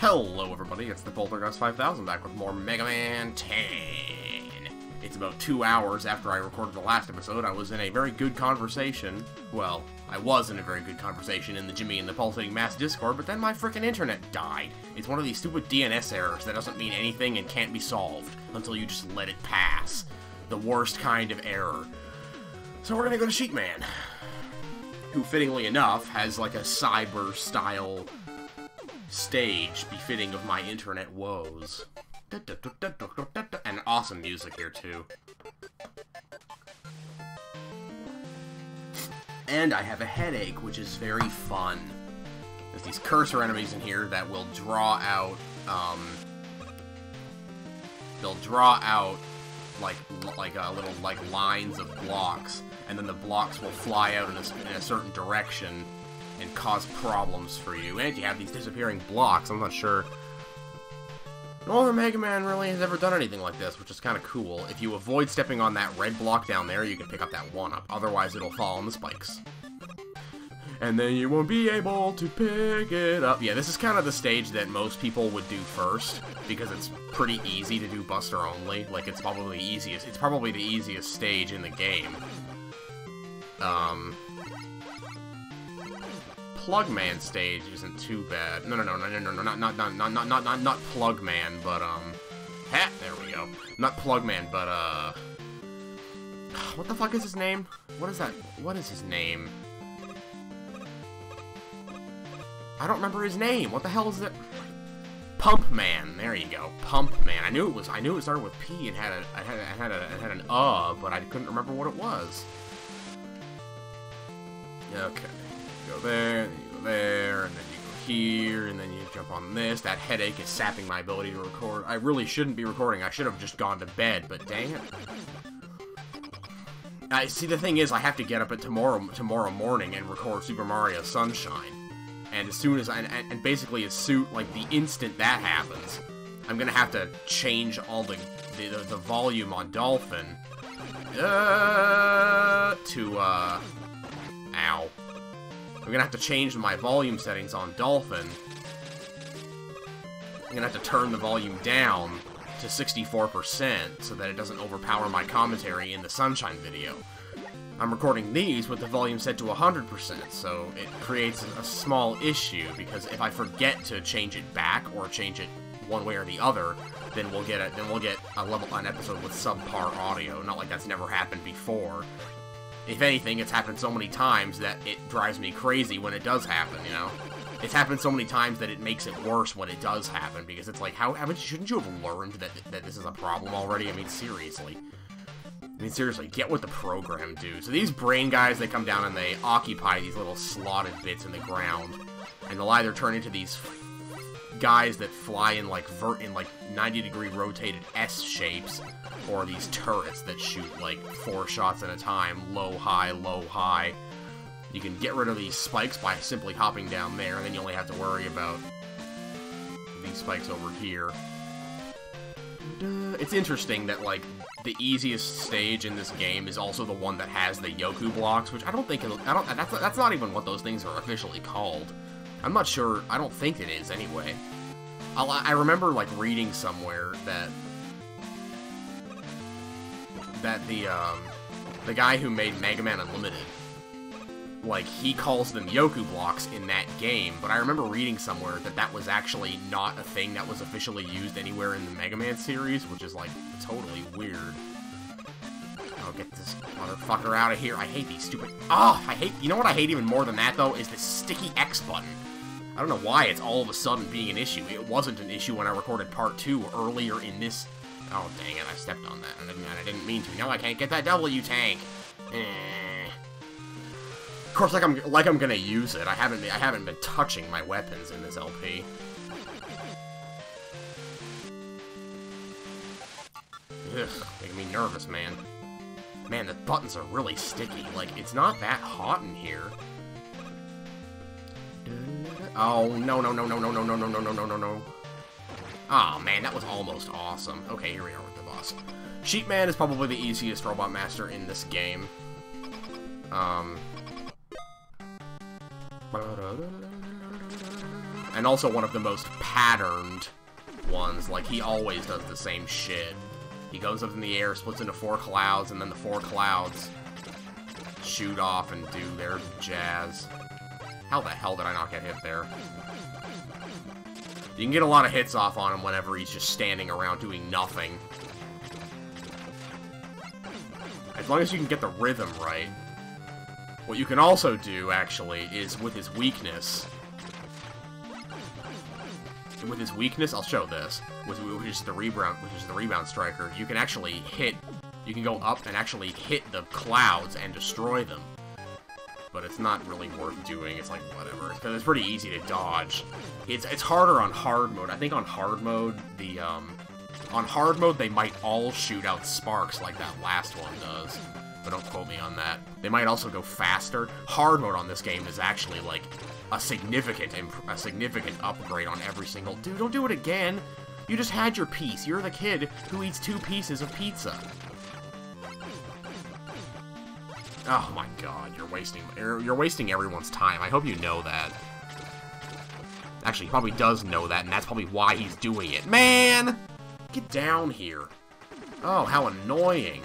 Hello everybody, it's the Poltergust 5000 back with more Mega Man 10. It's about two hours after I recorded the last episode. I was in a very good conversation. Well, I was in a very good conversation in the Jimmy and the Pulsating Mass Discord, but then my freaking internet died. It's one of these stupid DNS errors that doesn't mean anything and can't be solved until you just let it pass. The worst kind of error. So we're gonna go to Sheepman, who fittingly enough has like a cyber style stage befitting of my internet woes. And awesome music here too. And I have a headache, which is very fun. There's these cursor enemies in here that will draw out, um, they'll draw out like like uh, little like lines of blocks, and then the blocks will fly out in a, in a certain direction and cause problems for you. And you have these disappearing blocks. I'm not sure no other Mega Man really has ever done anything like this, which is kind of cool. If you avoid stepping on that red block down there, you can pick up that 1-up. Otherwise, it'll fall on the spikes. And then you won't be able to pick it up. Yeah, this is kind of the stage that most people would do first, because it's pretty easy to do Buster only. Like, it's probably the easiest. It's probably the easiest stage in the game. Um, Plugman stage isn't too bad. No, no, no, no, no, no, no, not, not, not, not, not, not, not, not Plugman, but, um, ha, there we go. Not Plugman, but, uh, what the fuck is his name? What is that? What is his name? I don't remember his name. What the hell is it? Pump Man. There you go. Pump Man. I knew it was. I knew it started with P and had a. I had. A, I had a. I had an uh, but I couldn't remember what it was. Okay go there, then you go there, and then you go here, and then you jump on this. That headache is sapping my ability to record. I really shouldn't be recording. I should have just gone to bed, but dang it. I see. The thing is, I have to get up at tomorrow tomorrow morning and record Super Mario Sunshine. And as soon as I and, and basically as soon like the instant that happens, I'm gonna have to change all the the, the, the volume on Dolphin uh, to uh, ow. I'm gonna have to change my volume settings on Dolphin. I'm gonna have to turn the volume down to 64% so that it doesn't overpower my commentary in the Sunshine video. I'm recording these with the volume set to 100%, so it creates a small issue, because if I forget to change it back, or change it one way or the other, then we'll get a, then we'll get a level an episode with subpar audio. Not like that's never happened before, if anything, it's happened so many times that it drives me crazy when it does happen, you know? It's happened so many times that it makes it worse when it does happen, because it's like, how haven't shouldn't you have learned that, that this is a problem already? I mean, seriously. I mean, seriously, get with the program, dude. So these brain guys, they come down and they occupy these little slotted bits in the ground, and they'll either turn into these guys that fly in like vert in like 90 degree rotated S shapes, or these turrets that shoot like four shots at a time, low, high, low, high. You can get rid of these spikes by simply hopping down there, and then you only have to worry about these spikes over here. Uh, it's interesting that, like, the easiest stage in this game is also the one that has the Yoku blocks, which I don't think, I don't, that's, that's not even what those things are officially called. I'm not sure, I don't think it is anyway. I'll, I remember, like, reading somewhere that that the um, the guy who made Mega Man Unlimited, like he calls them Yoku blocks in that game, but I remember reading somewhere that that was actually not a thing that was officially used anywhere in the Mega Man series, which is like totally weird. I'll get this motherfucker out of here. I hate these stupid. Oh, I hate. You know what I hate even more than that though is the sticky X button. I don't know why it's all of a sudden being an issue. It wasn't an issue when I recorded part two earlier in this Oh, dang it, I stepped on that. I didn't, I didn't mean to. Now I can't get that W tank. Eh. Of course, like I'm like I'm gonna use it. I haven't I haven't been touching my weapons in this LP. Ugh, making me nervous, man. Man, the buttons are really sticky. Like, it's not that hot in here. Oh, no, no, no, no, no, no, no, no, no, no, no, no, no. Oh man, that was almost awesome. Okay, here we are with the boss. Sheepman is probably the easiest Robot Master in this game. Um... and also one of the most patterned ones. Like, he always does the same shit. He goes up in the air, splits into four clouds, and then the four clouds shoot off and do their jazz. How the hell did I not get hit there? You can get a lot of hits off on him whenever he's just standing around doing nothing. As long as you can get the rhythm right. What you can also do, actually, is with his weakness. With his weakness, I'll show this. With which is the rebound, which is the rebound striker. You can actually hit. You can go up and actually hit the clouds and destroy them. But it's not really worth doing. It's like whatever. Because it's pretty easy to dodge. It's it's harder on hard mode. I think on hard mode the um on hard mode, they might all shoot out sparks like that last one does. But don't quote me on that. They might also go faster. Hard mode on this game is actually, like, a significant a significant upgrade on every single... Dude, don't do it again! You just had your piece. You're the kid who eats two pieces of pizza. Oh my god, you're wasting you're, you're wasting everyone's time. I hope you know that. Actually, he probably does know that, and that's probably why he's doing it. Man! Get down here. Oh, how annoying.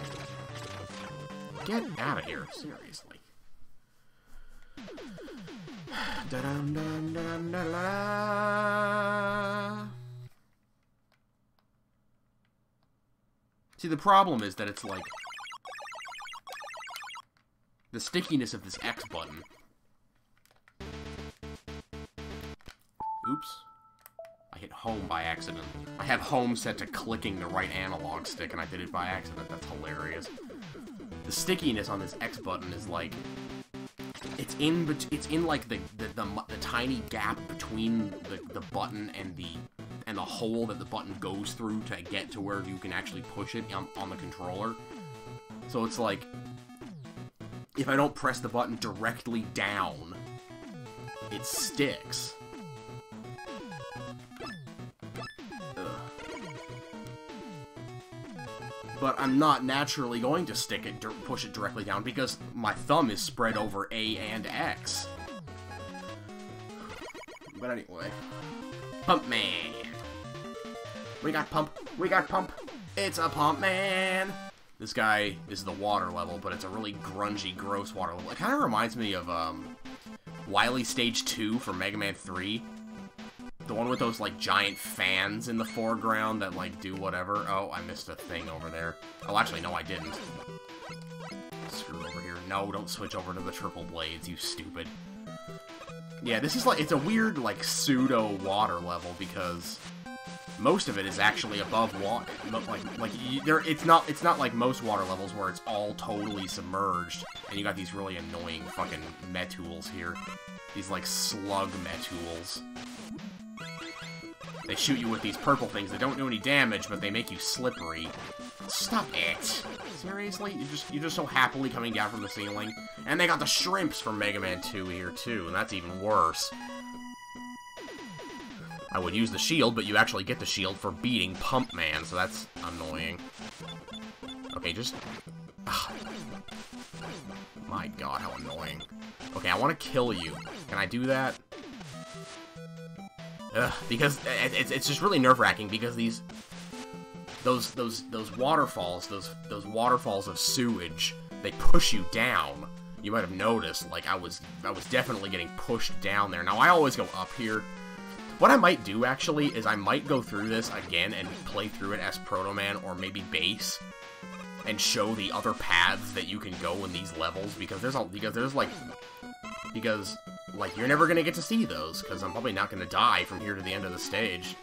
Get out of here, seriously. da -dum -dum -dum -da -la. See, the problem is that it's like... The stickiness of this X button. Oops. I hit home by accident. I had home set to clicking the right analog stick, and I did it by accident. That's hilarious. The stickiness on this X button is like... It's in it's in like the, the, the, the tiny gap between the, the button and the and the hole that the button goes through to get to where you can actually push it on, on the controller. So it's like, if I don't press the button directly down, it sticks. but I'm not naturally going to stick it, push it directly down, because my thumb is spread over A and X. But anyway. Pump Man! We got Pump! We got Pump! It's a Pump Man! This guy is the water level, but it's a really grungy, gross water level. It kind of reminds me of, um, Wily Stage 2 from Mega Man 3, the one with those, like, giant fans in the foreground that, like, do whatever. Oh, I missed a thing over there. Oh, actually, no, I didn't. Screw over here. No, don't switch over to the triple blades, you stupid. Yeah, this is like, it's a weird, like, pseudo-water level because most of it is actually above water. Like, like there, it's not, it's not like most water levels where it's all totally submerged, and you got these really annoying fucking metools here. These, like, slug metools. They shoot you with these purple things that don't do any damage, but they make you slippery. Stop it! Seriously? You're just you're just so happily coming down from the ceiling? And they got the shrimps from Mega Man 2 here too, and that's even worse. I would use the shield, but you actually get the shield for beating Pump Man, so that's annoying. Okay, just... Ugh. My god, how annoying. Okay, I want to kill you. Can I do that? Ugh, because it's, it's just really nerve-wracking because these those those those waterfalls, those those waterfalls of sewage, they push you down. You might have noticed, like I was I was definitely getting pushed down there. Now I always go up here. What I might do actually is I might go through this again and play through it as Proto Man or maybe Bass and show the other paths that you can go in these levels because there's all because there's like because like, you're never gonna get to see those, because I'm probably not gonna die from here to the end of the stage.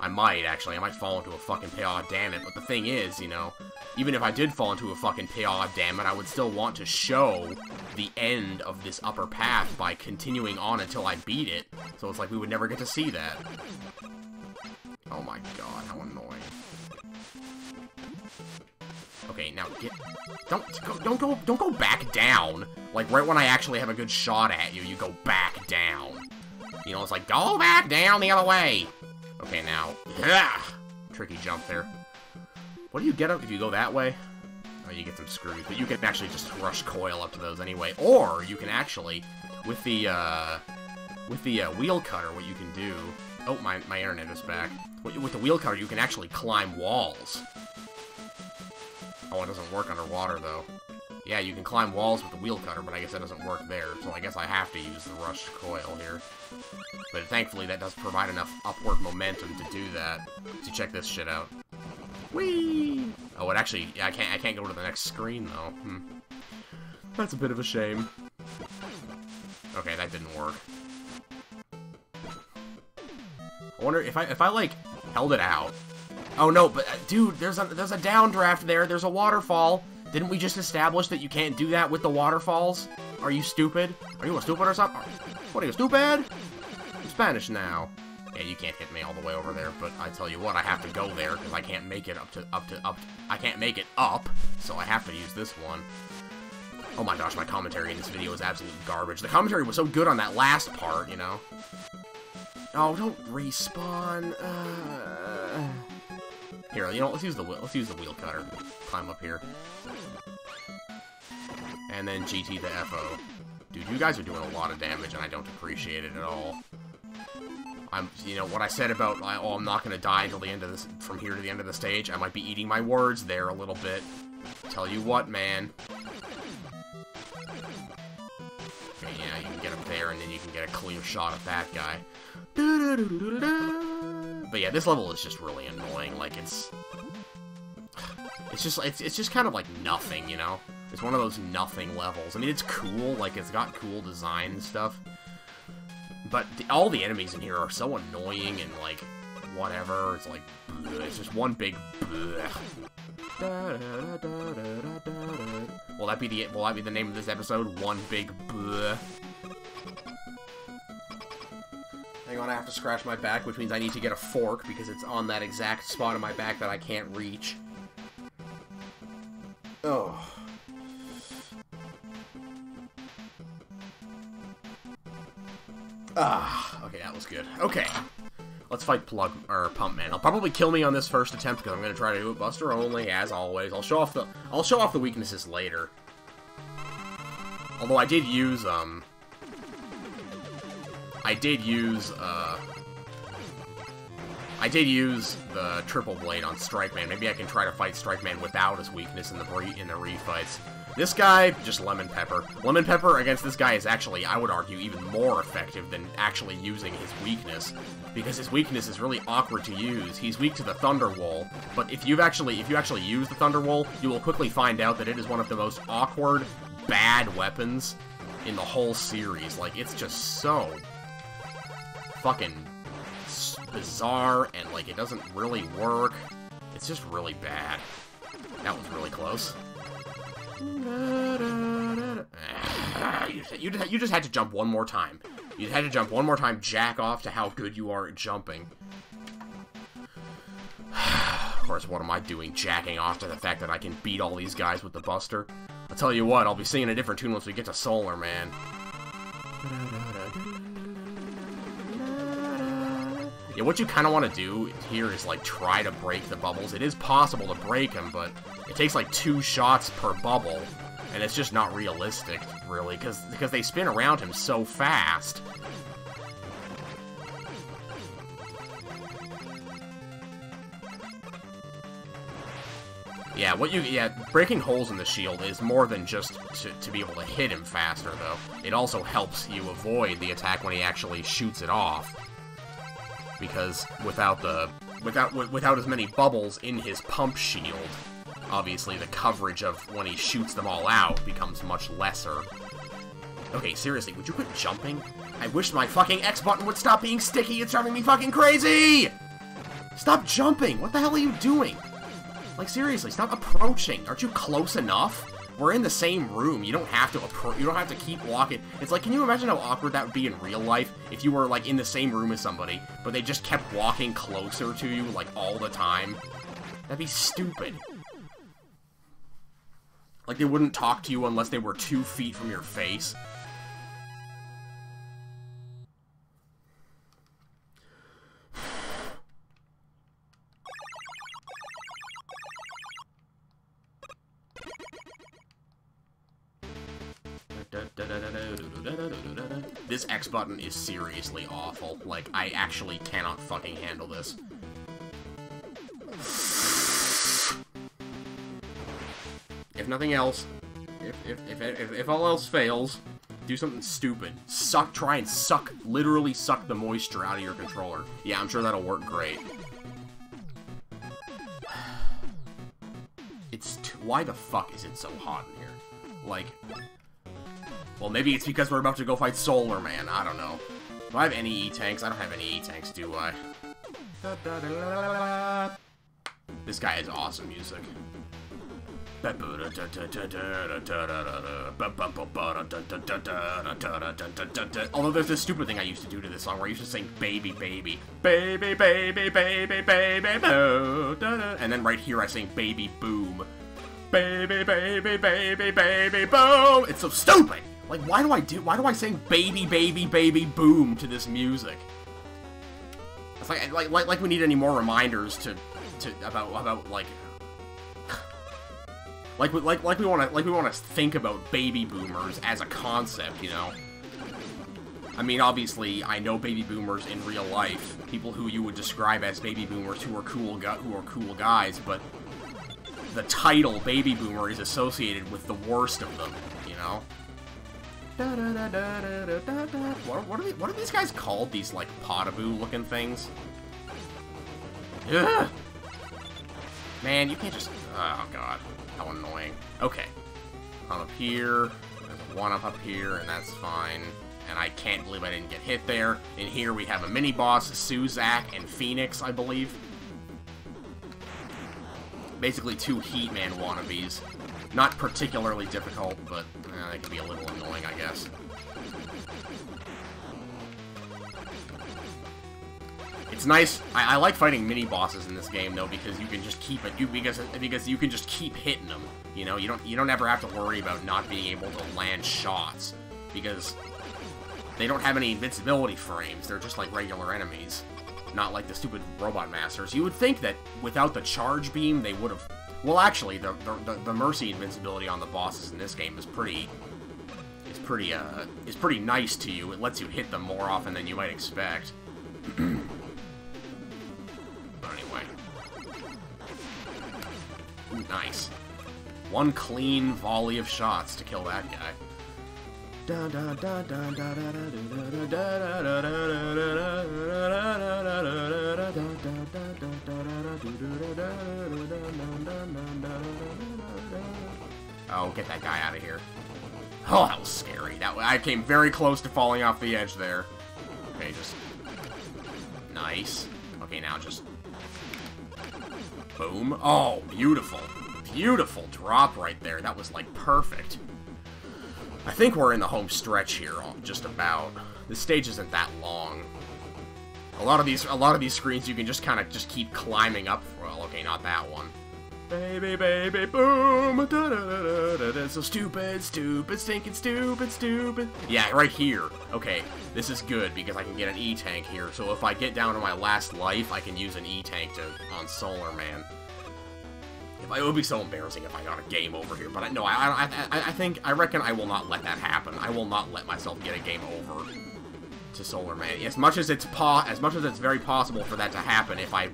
I might, actually. I might fall into a fucking pit, aw damn it. But the thing is, you know, even if I did fall into a fucking pit, aw damn it, I would still want to show the end of this upper path by continuing on until I beat it. So it's like we would never get to see that. Oh my god, how annoying. Okay, now get... Don't go, don't go, don't go back down. Like, right when I actually have a good shot at you, you go back down. You know, it's like, go back down the other way. Okay, now... Yeah! Tricky jump there. What do you get up if you go that way? Oh, you get some screws, but you can actually just rush coil up to those anyway. Or, you can actually, with the, uh... with the uh, wheel cutter, what you can do... Oh, my, my internet is back. With the wheel cutter, you can actually climb walls. Oh, it doesn't work underwater, though. Yeah, you can climb walls with the wheel cutter, but I guess that doesn't work there, so I guess I have to use the rush coil here. But thankfully, that does provide enough upward momentum to do that. So check this shit out. Whee! Oh, it actually, I can't, I can't go to the next screen, though. Hmm. That's a bit of a shame. Okay, that didn't work. I wonder if I, if I, like, held it out. Oh, no, but, uh, dude, there's a, there's a downdraft there. There's a waterfall. Didn't we just establish that you can't do that with the waterfalls? Are you stupid? Are you a stupid or something? What are you, stupid? I'm Spanish now. Yeah, you can't hit me all the way over there, but I tell you what, I have to go there because I can't make it up to, up to, up. I can't make it up, so I have to use this one. Oh my gosh, my commentary in this video is absolute garbage. The commentary was so good on that last part, you know? Oh, don't respawn. Uh... Here, you know, let's use the let's use the wheel cutter. Climb up here, and then GT the FO. Dude, you guys are doing a lot of damage, and I don't appreciate it at all. I'm, you know, what I said about, oh, I'm not gonna die until the end of this, from here to the end of the stage. I might be eating my words there a little bit. Tell you what, man. Okay, yeah, you can get up there, and then you can get a clear shot of that guy. But yeah, this level is just really annoying. Like, it's... It's just, it's, it's just kind of like nothing, you know? It's one of those nothing levels. I mean, it's cool, like, it's got cool design and stuff. But the, all the enemies in here are so annoying and, like, whatever. It's like, bleh. it's just one big Will that be the will that be the name of this episode? One big bleh. On, I have to scratch my back, which means I need to get a fork because it's on that exact spot of my back that I can't reach. Oh. Ah, okay, that was good. Okay. Let's fight Plug, or Pump Man. He'll probably kill me on this first attempt because I'm gonna try to do it Buster only, as always. I'll show off the I'll show off the weaknesses later. Although I did use um I did use, uh... I did use the Triple Blade on Strike Man. Maybe I can try to fight Strike Man without his weakness in the in the refights. This guy, just Lemon Pepper. Lemon Pepper against this guy is actually, I would argue, even more effective than actually using his weakness. Because his weakness is really awkward to use. He's weak to the Thunder Wall, but if you've actually, if you actually use the Thunder Wall, you will quickly find out that it is one of the most awkward, bad weapons in the whole series. Like, it's just so fucking bizarre, and, like, it doesn't really work. It's just really bad. That was really close. You just, you just had to jump one more time. You had to jump one more time, jack off to how good you are at jumping. of course, what am I doing jacking off to the fact that I can beat all these guys with the Buster? I'll tell you what, I'll be singing a different tune once we get to Solar Man. Yeah, what you kind of want to do here is, like, try to break the bubbles. It is possible to break them, but it takes, like, two shots per bubble, and it's just not realistic, really, because because they spin around him so fast. Yeah, what you yeah, breaking holes in the shield is more than just to, to be able to hit him faster, though. It also helps you avoid the attack when he actually shoots it off because without the without without as many bubbles in his pump shield, obviously the coverage of when he shoots them all out becomes much lesser. Okay, seriously, would you quit jumping? I wish my fucking X button would stop being sticky, it's driving me fucking crazy! Stop jumping! What the hell are you doing? Like, seriously, stop approaching. Aren't you close enough? We're in the same room. You don't have to approach. You don't have to keep walking. It's like, can you imagine how awkward that would be in real life if you were like in the same room as somebody, but they just kept walking closer to you like all the time? That'd be stupid. Like they wouldn't talk to you unless they were two feet from your face. This X button is seriously awful. Like, I actually cannot fucking handle this. If nothing else, if, if, if, if, if all else fails, do something stupid. Suck, try and suck, literally suck the moisture out of your controller. Yeah, I'm sure that'll work great. It's why the fuck is it so hot in here? Like, well, maybe it's because we're about to go fight Solar Man. I don't know. Do I have any E-tanks? I don't have any E-tanks, do I? This guy has awesome music. Although there's this stupid thing I used to do to this song where I used to sing baby baby baby baby baby baby boo and then right here I sing baby boom baby baby baby baby boom it's so stupid like why do I do why do I sing baby baby baby boom to this music it's like like like, like we need any more reminders to to about about like like we like like we want to like we want to think about baby boomers as a concept, you know. I mean, obviously, I know baby boomers in real life, people who you would describe as baby boomers who are cool who are cool guys, but the title baby boomer is associated with the worst of them, you know. What, what, are, they, what are these guys called? These like potaboo looking things? Ugh! Man, you can't just. Oh god. How annoying. Okay. I'm up here. There's a one-up up here, and that's fine. And I can't believe I didn't get hit there. In here we have a mini-boss, Suzak and Fenix, I believe. Basically two Heatman wannabes. Not particularly difficult, but eh, can be a little annoying, I guess. It's nice. I, I, like fighting mini bosses in this game though because you can just keep it. You because because you can just keep hitting them. You know, you don't you don't ever have to worry about not being able to land shots because they don't have any invincibility frames. They're just like regular enemies, not like the stupid robot masters. You would think that without the charge beam, they would have. Well, actually, the the, the mercy invincibility on the bosses in this game is pretty is pretty uh is pretty nice to you. It lets you hit them more often than you might expect. but Anyway. Nice. One clean volley of shots to kill that guy. Get that guy out of here. Oh, that was scary. That I came very close to falling off the edge there. Okay, just... Nice. Okay, now just Boom. Oh, beautiful. Beautiful drop right there. That was, like, perfect. I think we're in the home stretch here, just about. The stage isn't that long. A lot of these, a lot of these screens, you can just kind of just keep climbing up. Well, okay, not that one. Baby, baby, boom! Da, da, da, da, So stupid, stupid, stinking, stupid, stupid. Yeah, right here. Okay, this is good because I can get an E-Tank here. So if I get down to my last life, I can use an E-Tank to on Solar Man. If I, it would be so embarrassing if I got a game over here, but I, no, I, I, I, I think, I reckon I will not let that happen. I will not let myself get a game over to Solar Man. As much as it's po as much as it's very possible for that to happen if I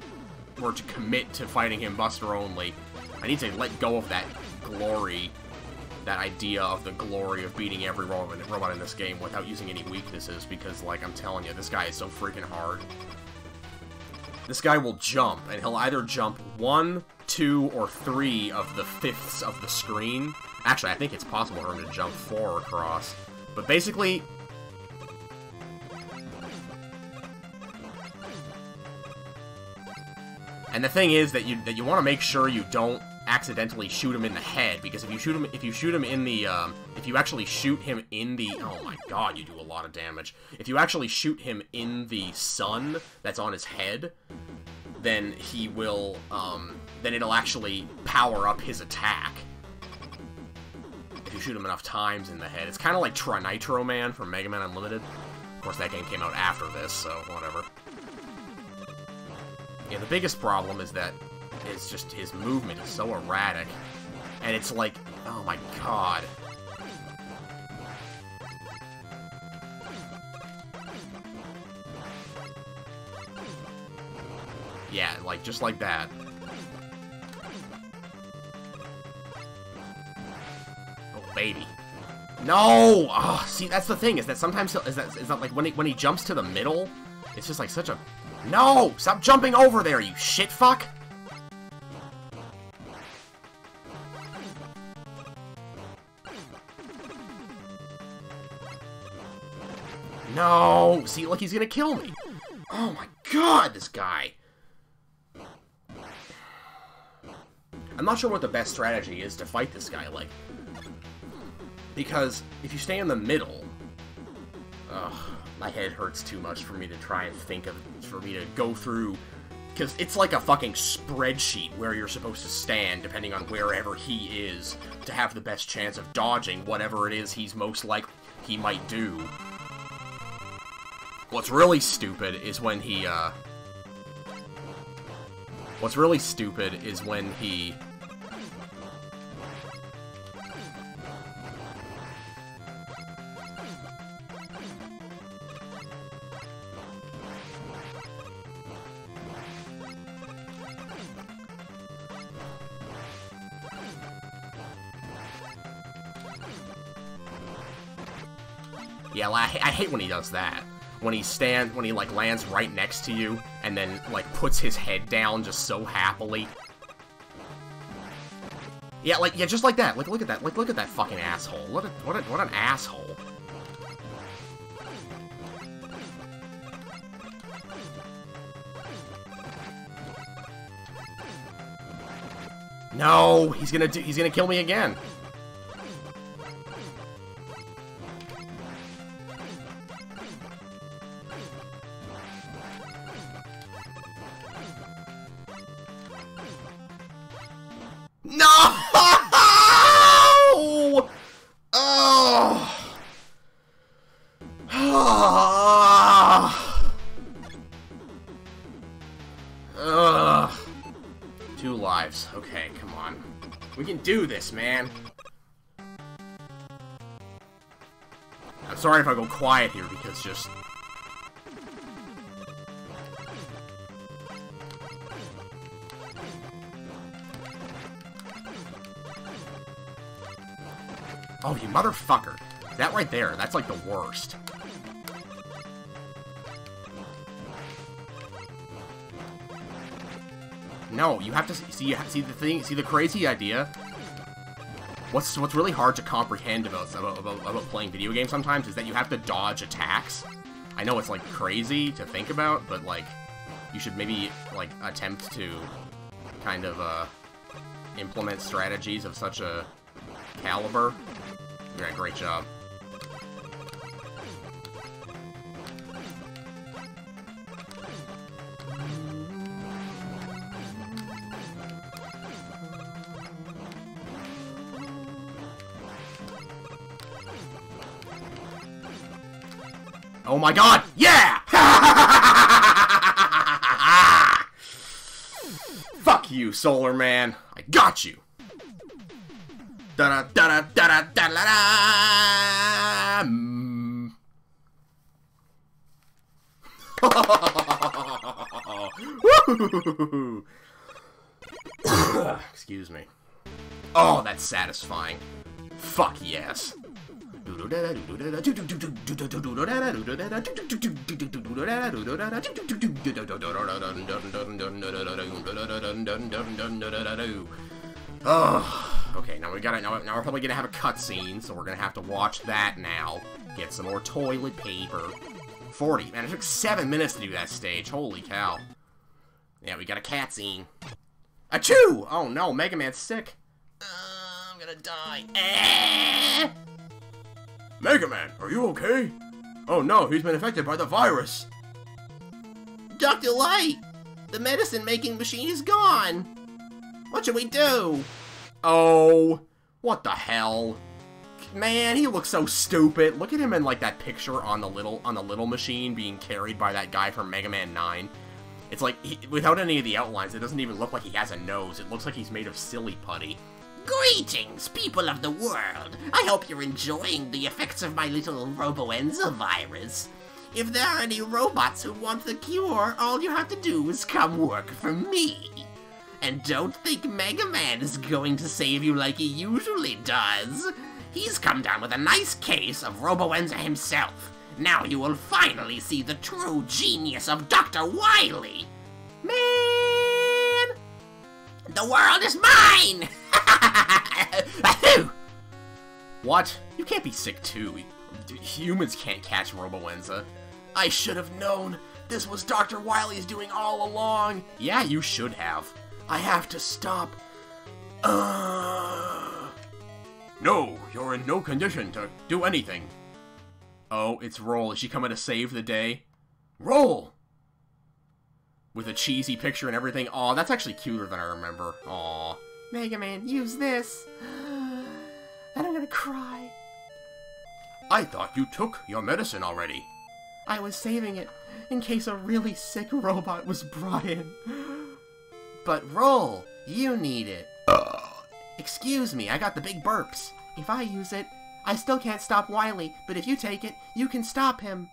were to commit to fighting him Buster only, I need to let go of that glory, that idea of the glory of beating every robot in this game without using any weaknesses, because, like, I'm telling you, this guy is so freaking hard. This guy will jump, and he'll either jump one, two, or three of the fifths of the screen. Actually, I think it's possible for him to jump four across. But basically, And the thing is that you that you want to make sure you don't accidentally shoot him in the head because if you shoot him if you shoot him in the um, if you actually shoot him in the oh my god you do a lot of damage. If you actually shoot him in the sun that's on his head then he will um, then it'll actually power up his attack. If you shoot him enough times in the head it's kind of like Trinitro Man from Mega Man Unlimited. Of course that game came out after this so whatever. Yeah, the biggest problem is that is just his movement is so erratic. And it's like, oh my god. Yeah, like, just like that. Oh, baby. No! Oh, see, that's the thing, is that sometimes is that, is that like, when he, when he jumps to the middle, it's just like such a... No! Stop jumping over there, you shit fuck! No! See, like, he's gonna kill me. Oh my god, this guy! I'm not sure what the best strategy is to fight this guy, like... Because if you stay in the middle... Ugh, my head hurts too much for me to try and think of... For me to go through... Because it's like a fucking spreadsheet where you're supposed to stand, depending on wherever he is, to have the best chance of dodging whatever it is he's most likely he might do. What's really stupid is when he, uh... What's really stupid is when he Yeah, I, I hate when he does that. When he stands, when he like lands right next to you, and then like puts his head down just so happily. Yeah, like yeah, just like that. Like look at that. Like look at that fucking asshole. What a, what a, what an asshole. No, he's gonna do, he's gonna kill me again. Man. I'm sorry if I go quiet here because just Oh, you motherfucker. That right there, that's like the worst. No, you have to see see the thing, see the crazy idea. What's what's really hard to comprehend about, about about playing video games sometimes is that you have to dodge attacks. I know it's like crazy to think about, but like you should maybe like attempt to kind of uh implement strategies of such a caliber yeah, great job. Oh my god! Yeah! Fuck you, Solar Man. I got you. Da da da da da da da da. Excuse me. Oh, that's satisfying. Fuck yes. Oh. Okay, now we gotta now, now we're probably gonna have a cutscene, so we're gonna have to watch that now. Get some more toilet paper. 40. Man, it took seven minutes to do that stage. Holy cow. Yeah, we got a cat scene. Achoo! Oh no, Mega Man's sick. Uh, I'm gonna die. Eh! Mega Man, are you okay? Oh no, he's been affected by the virus. Dr. Light! The medicine-making machine is gone! What should we do? Oh, what the hell? Man, he looks so stupid. Look at him in like that picture on the little on the little machine being carried by that guy from Mega Man 9. It's like, he, without any of the outlines, it doesn't even look like he has a nose. It looks like he's made of silly putty. Greetings, people of the world. I hope you're enjoying the effects of my little Roboenza virus. If there are any robots who want the cure, all you have to do is come work for me. And don't think Mega Man is going to save you like he usually does. He's come down with a nice case of Roboenza himself. Now you will finally see the true genius of Dr. Wily. Man! The world is mine! What? You can't be sick too. Humans can't catch Roboenza. I should have known. This was Dr. Wily's doing all along. Yeah, you should have. I have to stop. Uh... No, you're in no condition to do anything. Oh, it's Roll. Is she coming to save the day? Roll! With a cheesy picture and everything. Aw, that's actually cuter than I remember. Aw. Mega Man, use this. And I'm gonna cry. I thought you took your medicine already. I was saving it in case a really sick robot was brought in. But Roll, you need it. Excuse me, I got the big burps. If I use it, I still can't stop Wily, but if you take it, you can stop him.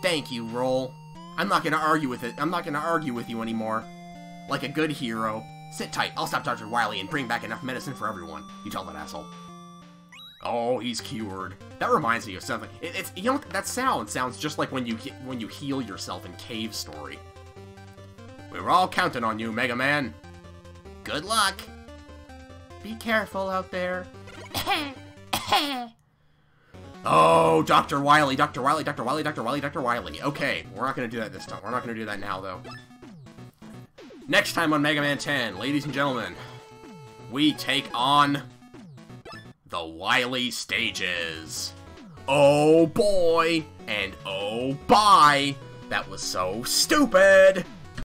Thank you, Roll. I'm not gonna argue with it. I'm not gonna argue with you anymore. Like a good hero. Sit tight, I'll stop Dr. Wily and bring back enough medicine for everyone. You tell that asshole. Oh, he's cured. That reminds me of something. It, it's you know that sound sounds just like when you when you heal yourself in Cave Story. We were all counting on you, Mega Man. Good luck. Be careful out there. oh, Dr. Wily, Dr. Wily, Dr. Wily, Dr. Wily, Dr. Wily. Okay, we're not gonna do that this time. We're not gonna do that now, though. Next time on Mega Man 10, ladies and gentlemen, we take on the Wily stages. Oh boy, and oh bye, that was so stupid!